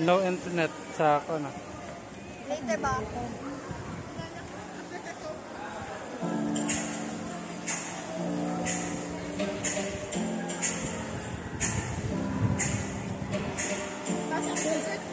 No internet sa ako na. Later ba ako? Pasok